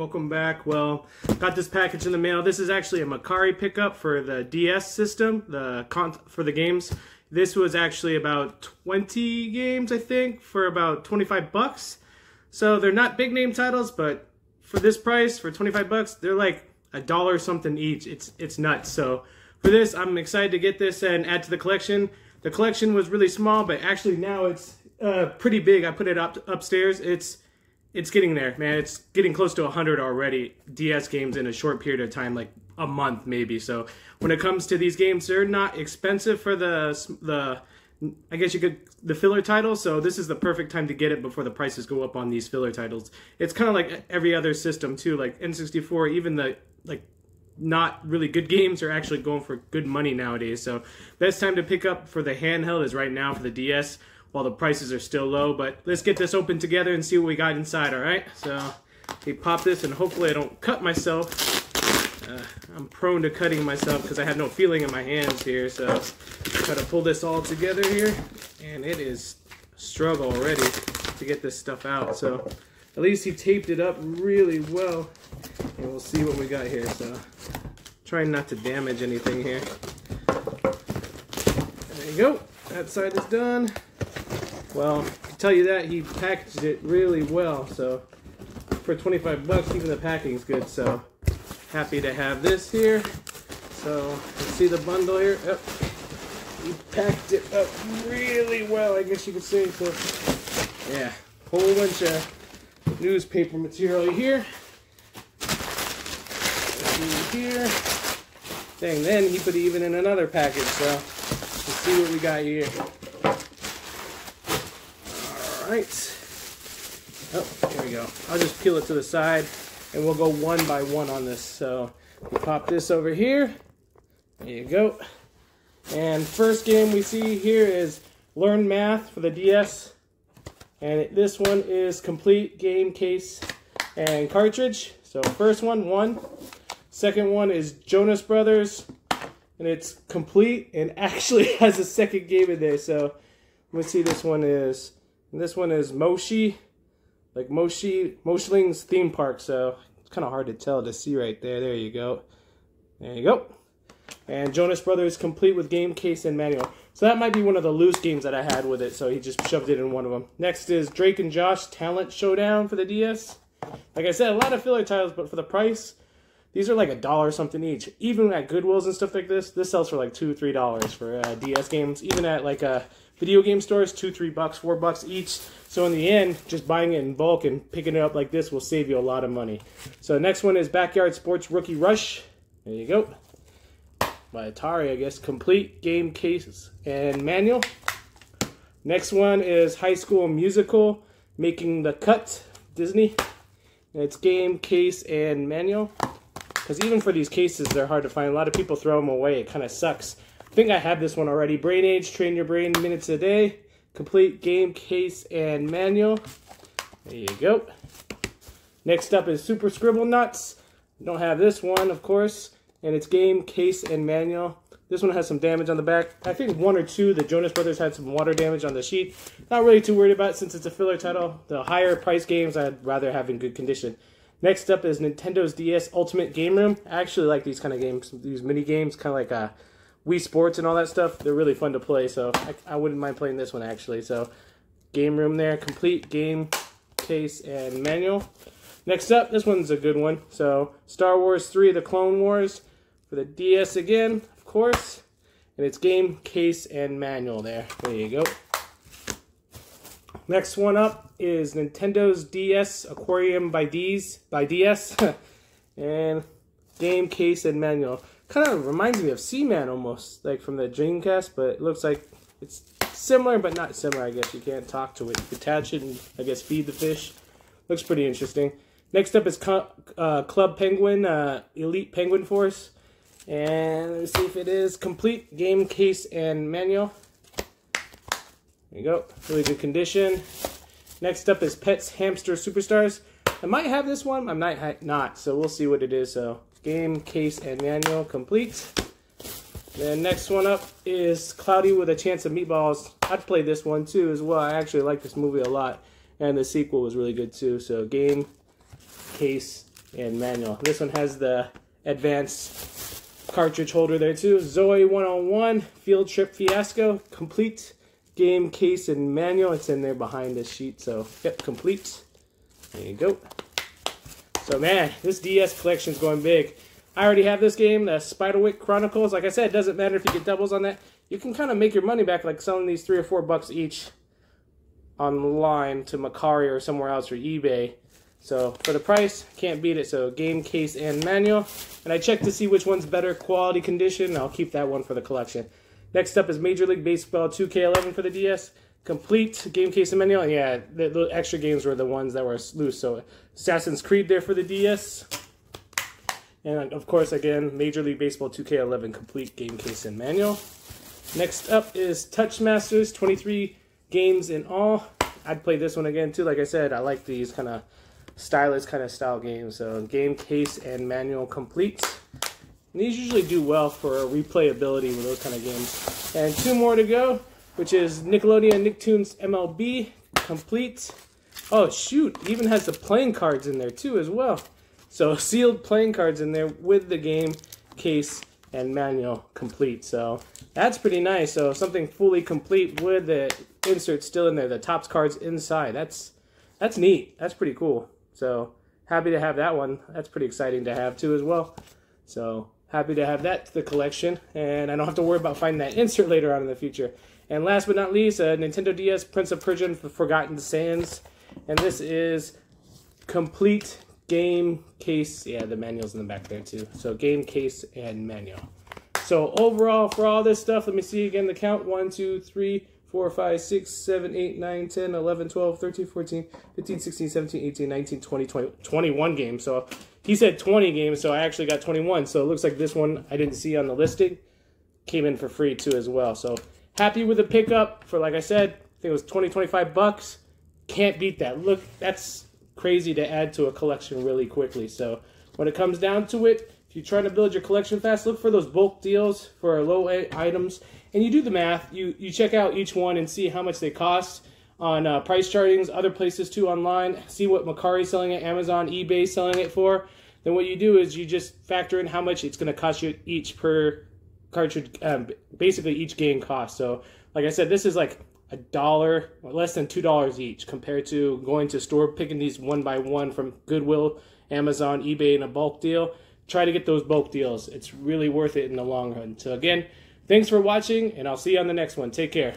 welcome back. Well, got this package in the mail. This is actually a Mercari pickup for the DS system, the for the games. This was actually about 20 games, I think, for about 25 bucks. So they're not big name titles, but for this price, for 25 bucks, they're like a dollar something each. It's it's nuts. So for this, I'm excited to get this and add to the collection. The collection was really small, but actually now it's uh, pretty big. I put it up upstairs. It's it's getting there, man. It's getting close to 100 already DS games in a short period of time, like a month maybe. So when it comes to these games, they're not expensive for the the I guess you could the filler titles. So this is the perfect time to get it before the prices go up on these filler titles. It's kind of like every other system too, like N64. Even the like not really good games are actually going for good money nowadays. So best time to pick up for the handheld is right now for the DS while the prices are still low. But let's get this open together and see what we got inside, all right? So we pop this and hopefully I don't cut myself. Uh, I'm prone to cutting myself because I have no feeling in my hands here. So try to pull this all together here. And it is struggle already to get this stuff out. So at least he taped it up really well. And we'll see what we got here. So trying not to damage anything here. There you go. That side is done. Well, I can tell you that, he packaged it really well, so for 25 bucks, even the packing's good, so happy to have this here. So, see the bundle here? Yep. He packed it up really well, I guess you could say. So, yeah, whole bunch of newspaper material here. Here. Dang, then he put it even in another package, so let's see what we got here right. Oh, here we go. I'll just peel it to the side and we'll go one by one on this. So we pop this over here. There you go. And first game we see here is Learn Math for the DS. And this one is complete game case and cartridge. So first one, one. Second one is Jonas Brothers. And it's complete and actually has a second game in there. So let's see this one is and this one is Moshi, like Moshi, Moshling's theme park. So it's kind of hard to tell to see right there. There you go. There you go. And Jonas Brothers complete with game case and manual. So that might be one of the loose games that I had with it. So he just shoved it in one of them. Next is Drake and Josh Talent Showdown for the DS. Like I said, a lot of filler titles, but for the price, these are like a dollar something each. Even at Goodwills and stuff like this, this sells for like two, three dollars for uh, DS games. Even at like a video game stores, two, three bucks, four bucks each. So in the end, just buying it in bulk and picking it up like this will save you a lot of money. So next one is Backyard Sports Rookie Rush. There you go. By Atari, I guess. Complete game cases and manual. Next one is High School Musical, Making the Cut, Disney. It's game, case, and manual. Because even for these cases, they're hard to find. A lot of people throw them away. It kind of sucks. I think I have this one already. Brain Age, Train Your Brain Minutes a Day. Complete game case and manual. There you go. Next up is Super Scribblenauts. Don't have this one, of course. And it's game, case, and manual. This one has some damage on the back. I think one or two, the Jonas Brothers had some water damage on the sheet. Not really too worried about since it's a filler title. The higher price games I'd rather have in good condition. Next up is Nintendo's DS Ultimate Game Room. I actually like these kind of games, these mini games, kind of like a Wii Sports and all that stuff, they're really fun to play. So I, I wouldn't mind playing this one actually. So game room there, complete game case and manual. Next up, this one's a good one. So Star Wars 3, The Clone Wars for the DS again, of course. And it's game, case, and manual there. There you go. Next one up is Nintendo's DS Aquarium by D's by DS. and game, case, and manual kind of reminds me of Seaman almost, like from the Dreamcast, but it looks like it's similar but not similar, I guess. You can't talk to it. You attach it and, I guess, feed the fish. Looks pretty interesting. Next up is uh, Club Penguin, uh, Elite Penguin Force. And let's see if it is complete game case and manual. There you go. Really good condition. Next up is Petz Hamster Superstars. I might have this one. I might not, so we'll see what it is. So game, case, and manual complete. Then next one up is Cloudy with a Chance of Meatballs. I'd play this one too as well. I actually like this movie a lot. And the sequel was really good too. So game, case, and manual. This one has the advanced cartridge holder there too. Zoey 101 Field Trip Fiasco, complete game case and manual. It's in there behind this sheet, so yep, complete. There you go. So man, this DS collection is going big. I already have this game, the Spiderwick Chronicles. Like I said, it doesn't matter if you get doubles on that. You can kind of make your money back like selling these three or four bucks each online to Mercari or somewhere else or eBay. So for the price, can't beat it. So game case and manual. And I checked to see which one's better quality condition. I'll keep that one for the collection. Next up is Major League Baseball 2K11 for the DS. Complete game case and manual. Yeah, the, the extra games were the ones that were loose. So Assassin's Creed there for the DS. And of course, again, Major League Baseball 2K11 complete game case and manual. Next up is Touch Masters, 23 games in all. I'd play this one again too. Like I said, I like these kind of stylus kind of style games. So game case and manual complete. And these usually do well for replayability with those kind of games. And two more to go, which is Nickelodeon Nicktoons MLB complete. Oh shoot, even has the playing cards in there too as well. So sealed playing cards in there with the game case and manual complete. So that's pretty nice. So something fully complete with the insert still in there, the Topps cards inside. That's that's neat. That's pretty cool. So happy to have that one. That's pretty exciting to have too as well. So happy to have that to the collection, and I don't have to worry about finding that insert later on in the future. And last but not least, a Nintendo DS Prince of Persia Forgotten Sands, and this is complete game case. Yeah, the manual's in the back there too. So game case and manual. So overall, for all this stuff, let me see again the count. 1, 2, 3, 4, 5, 6, 7, 8, 9, 10, 11, 12, 13, 14, 15, 16, 17, 18, 19, 20, 20, 21 games. So he said 20 games, so I actually got 21. So it looks like this one I didn't see on the listing. Came in for free too as well. So happy with the pickup for, like I said, I think it was 20, 25 bucks. Can't beat that. Look, that's crazy to add to a collection really quickly. So when it comes down to it, if you're trying to build your collection fast, look for those bulk deals for low items. And you do the math. You, you check out each one and see how much they cost on uh, price chartings, other places too online. See what Mercari's selling it, Amazon, eBay selling it for. Then what you do is you just factor in how much it's going to cost you each per cartridge, um, basically each game cost. So like I said, this is like a dollar less than two dollars each compared to going to store picking these one by one from Goodwill, Amazon, eBay in a bulk deal try to get those bulk deals. It's really worth it in the long run. So again, thanks for watching, and I'll see you on the next one. Take care.